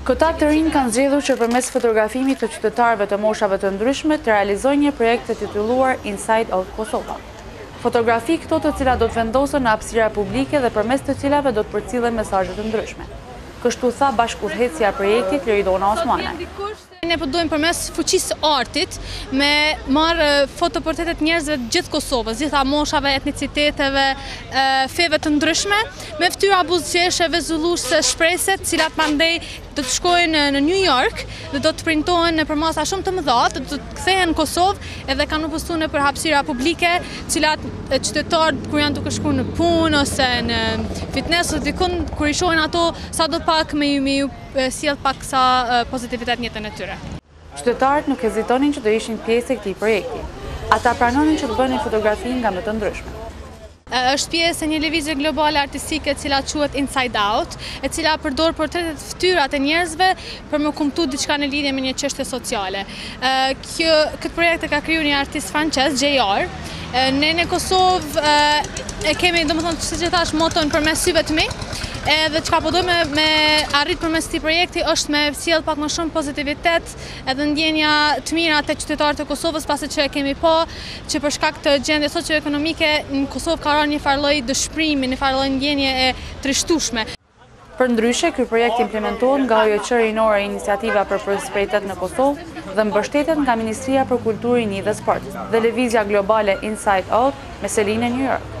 Këta të rinj kanë zgjedhur që përmes fotografimit të qytetarëve të moshave të ndryshme të realizojnë një projekt të titulluar Inside Out Kosova. Fotografi këto të cilat do të vendosen në hapësira publike dhe përmes të cilave do të përcillen mesazhe të ndryshme. Kështu tha bashkudhëheqësja e projektit, Liridona Osmanaj. Ne po dojmë përmes fuqisë së artit me marrë fotoportretet e njerëzve të gjithë Kosovës, gjitha moshave, etniciteteve, feve të ndryshme, me fytyra buzëqeshe, vezulluese, shprese, të cilat mandej do të shkojnë në New York dhe do të printohen në përmasa shumë të mëdha, do të kthehen në Kosovë edhe kanë për t'u postu nëpër hapsira publike, cilat qytetarët kur janë duke shku në punë ose në fitness ose dikund, kur i shohin ato sadopak me ju sjell paksa pozitivitet në jetën e tyre. Qytetarët nuk hezitonin që të ishin pjesë e këtij projekti. Ata pranonin që të bënin fotografi nga më të ndryshme. Është pjesë e një lëvizje globale artistike e cila quhet Inside Out, e cila përdor portretet, fytyrat e njerëzve për me kumtu diçka në lidhje me një çështje sociale. Kjo, këtë projekt e ka kriju një artist francez, JR. Ne në Kosovë e kemi, domethënë, siç e thash, moton përmes syve të mi, edhe çka po dojme me arrit përmes këtij projekti është me sjell pak më shumë pozitivitet edhe ndjenja të mira te qytetarët e Kosovës, pasi që e kemi pa që për shkak të gjendjes socio-ekonomike në Kosovë ka ra një farë lloj dëshprimi, një farë lloj ndjenje e trishtushme. Përndryshe, ky projekt implementohet nga OJQ-ja rinore Iniciativa për Prosperitet në Kosovë dhe mbështetet nga Ministria për Kulturë, Rini dhe Sport dhe lëvizja globale Inside Out me seli në New York.